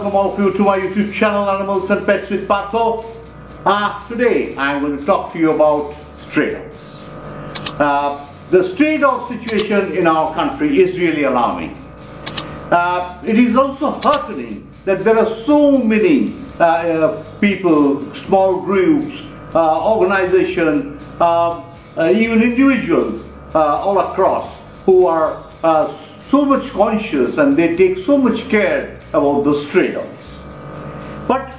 Welcome all of you to my YouTube channel Animals and Pets with Partha. Uh, today I'm going to talk to you about stray dogs. Uh, the stray dog situation in our country is really alarming. Uh, it is also heartening that there are so many uh, uh, people, small groups, uh, organizations, even individuals all across who are so much conscious and they take so much care about those dogs. But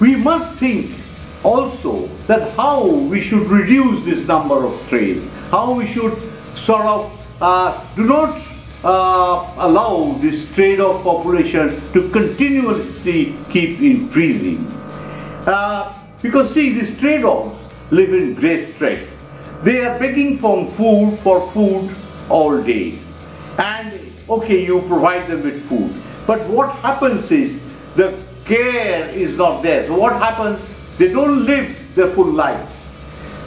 we must think also that how we should reduce this number of strays, how we should sort of uh, do not uh, allow this dog population to continuously keep increasing. Uh, because see, these dogs live in great stress. They are begging for food, for food all day. And okay, you provide them with food. But what happens is the care is not there. So what happens? They don't live their full life.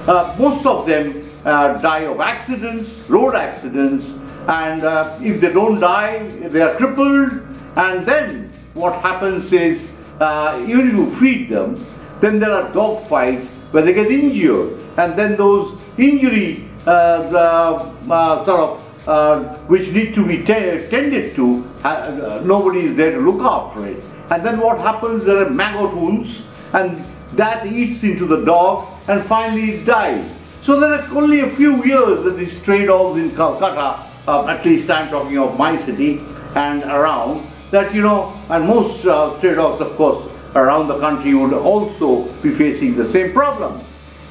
Uh, most of them uh, die of accidents, road accidents, and uh, if they don't die, they are crippled. And then what happens is, uh, even if you feed them, then there are dog fights where they get injured, and then those injury uh, the, uh, sort of uh, which need to be tended to, uh, uh, nobody is there to look after it. And then what happens, there are maggot wounds and that eats into the dog and finally it dies. So there are only a few years that these stray dogs in Calcutta, uh, at least I'm talking of my city and around, that you know, and most uh, stray dogs of course around the country would also be facing the same problem.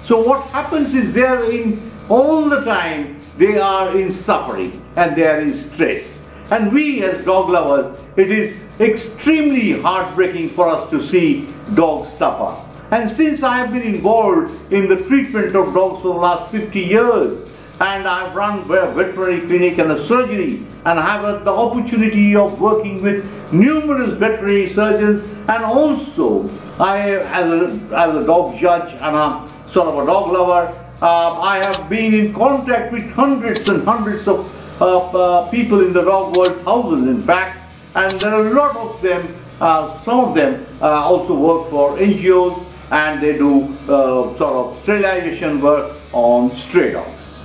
So what happens is they are in all the time they are in suffering and they are in stress. And we as dog lovers, it is extremely heartbreaking for us to see dogs suffer. And since I have been involved in the treatment of dogs for the last 50 years, and I've run a veterinary clinic and a surgery, and I have the opportunity of working with numerous veterinary surgeons, and also I, as a, as a dog judge and a sort of a dog lover, uh, I have been in contact with hundreds and hundreds of uh, people in the dog world, thousands in fact, and there are a lot of them, uh, some of them uh, also work for NGOs and they do uh, sort of sterilization work on stray dogs.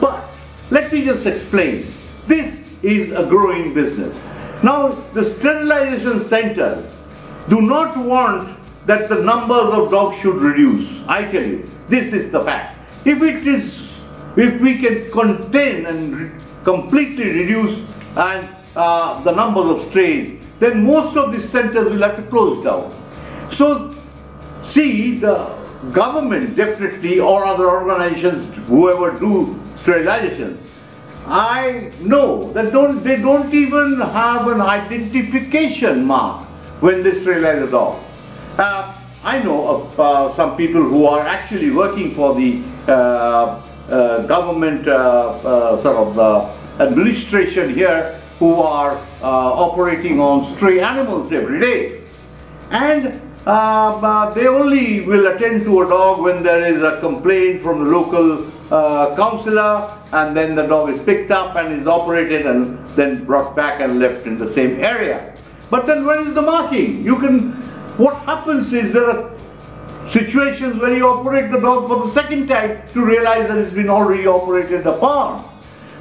But let me just explain, this is a growing business. Now the sterilization centers do not want that the numbers of dogs should reduce. I tell you, this is the fact. If it is, if we can contain and completely reduce and uh, the numbers of strays, then most of these centers will have to close down. So, see, the government definitely or other organizations, whoever do sterilization, I know that don't, they don't even have an identification mark when they sterilize a dog. Uh, I know of uh, some people who are actually working for the government uh, sort of the administration here who are operating on stray animals every day. And uh, they only will attend to a dog when there is a complaint from the local uh, councillor and then the dog is picked up and is operated and then brought back and left in the same area. But then where is the marking? You can what happens is there are situations where you operate the dog for the second time to realize that it's been already operated upon.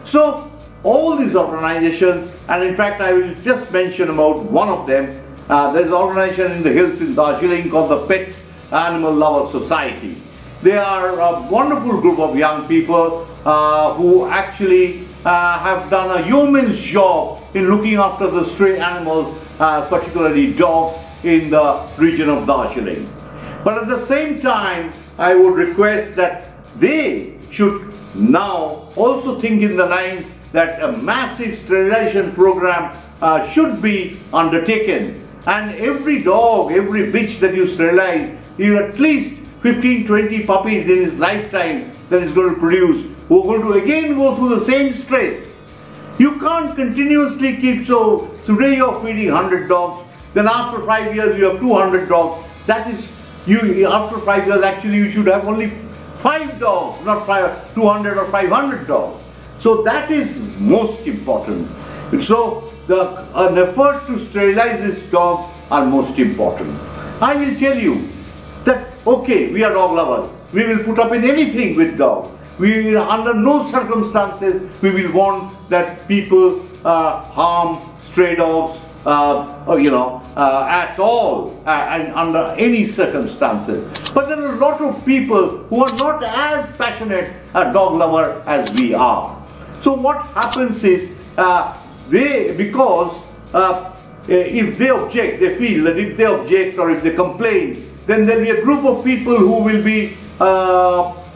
So all these organizations, and in fact I will just mention about one of them, uh, there's an organization in the hills in Darjeeling called the Pet Animal Lover Society. They are a wonderful group of young people uh, who actually uh, have done a yeoman's job in looking after the stray animals, uh, particularly dogs, in the region of Darjeeling. But at the same time, I would request that they should now also think in the lines that a massive sterilization program uh, should be undertaken. And every dog, every bitch that you sterilize, you at least 15, 20 puppies in his lifetime that is going to produce, who are going to again go through the same stress. You can't continuously keep so, today you're feeding 100 dogs, then after five years you have 200 dogs. That is, you after five years actually you should have only five dogs, not five, 200 or 500 dogs. So that is most important. So the, an effort to sterilize these dogs are most important. I will tell you that, okay, we are dog lovers. We will put up in anything with dogs. We will, under no circumstances, we will want that people uh, harm stray dogs, uh, you know, uh, at all uh, and under any circumstances. But there are a lot of people who are not as passionate a dog lover as we are. So what happens is uh, they, because uh, if they object, they feel that if they object or if they complain, then there will be a group of people who will be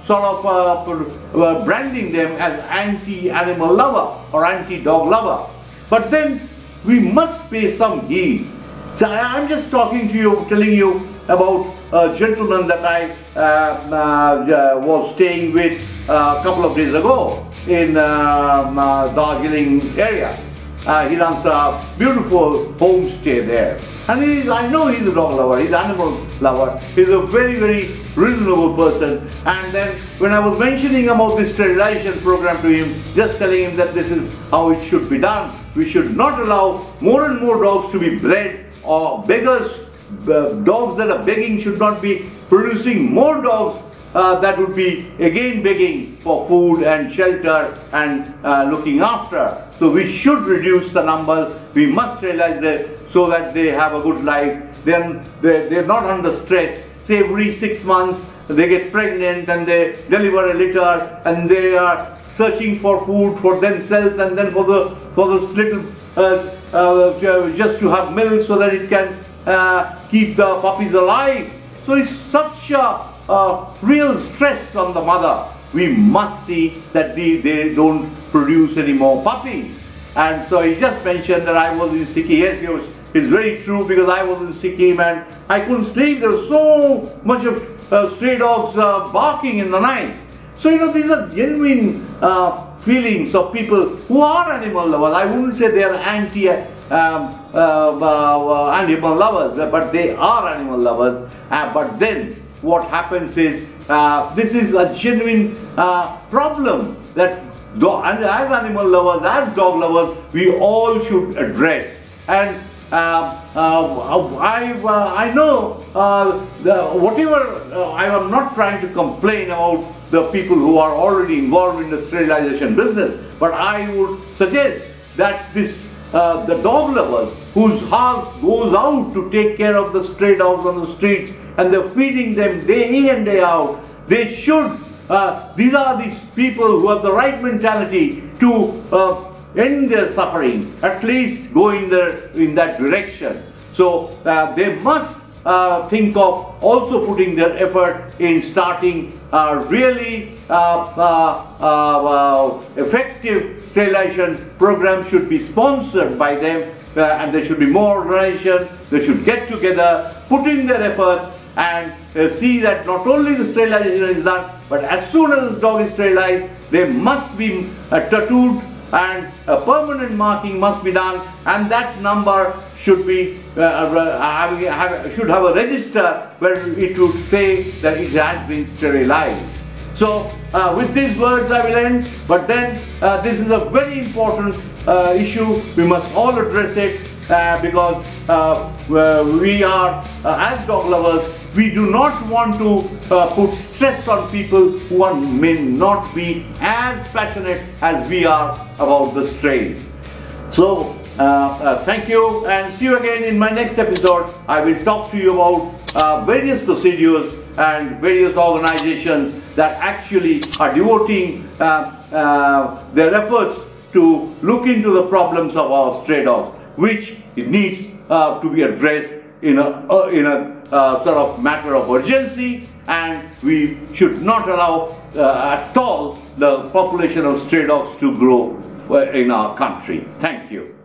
sort of uh, branding them as anti-animal lover or anti-dog lover. But then we must pay some heed. So I, am just talking to you, telling you about a gentleman that I uh, uh, was staying with a couple of days ago in um, uh, Darjeeling area. Uh, he runs a beautiful homestay there. And he's, I know he's a dog lover, he's an animal lover. He's a very, very reasonable person. And then when I was mentioning about this sterilization program to him, just telling him that this is how it should be done, we should not allow more and more dogs to be bred or beggars, uh, dogs that are begging should not be producing more dogs uh, that would be again begging for food and shelter and uh, looking after. So we should reduce the numbers. We must realize that so that they have a good life. Then they're, they're not under stress. Say every six months they get pregnant and they deliver a litter and they are searching for food for themselves and then for the for those little uh, uh, just to have milk so that it can uh, keep the puppies alive. So it's such a uh, real stress on the mother. We must see that they, they don't produce any more puppies. And so he just mentioned that I was in Sikkim. Yes, it was, it's very true because I was in Sikkim and I couldn't sleep. There was so much of uh, stray dogs uh, barking in the night. So, you know, these are genuine uh, feelings of people who are animal lovers. I wouldn't say they are anti um, uh, uh, animal lovers, but they are animal lovers. but then what happens is uh, this is a genuine uh, problem that as animal lovers, as dog lovers, we all should address. And uh, uh, I, uh, I know uh, the, whatever, I am not trying to complain about the people who are already involved in the sterilization business, but I would suggest that this uh, the dog lovers whose heart goes out to take care of the stray dogs on the streets and they're feeding them day in and day out, they should, uh, these are these people who have the right mentality to uh, end their suffering, at least go in, the, in that direction. So uh, they must uh, think of also putting their effort in starting uh, really uh, uh, uh, effective sterilization program should be sponsored by them and there should be more organization, they should get together, put in their efforts and see that not only the sterilization is done, but as soon as the dog is sterilized, they must be tattooed and a permanent marking must be done and that number should be uh, uh, have, should have a register where it would say that it has been sterilized. So uh, with these words I will end but then uh, this is a very important uh, issue we must all address it uh, because we are as dog lovers we do not want to uh, put stress on people who are, may not be as passionate as we are about the strays. So, uh, uh, thank you and see you again in my next episode. I will talk to you about uh, various procedures and various organizations that actually are devoting uh, uh, their efforts to look into the problems of our stray dogs, which it needs to be addressed in a, in a uh, sort of matter of urgency and we should not allow uh, at all the population of stray dogs to grow uh, in our country. Thank you.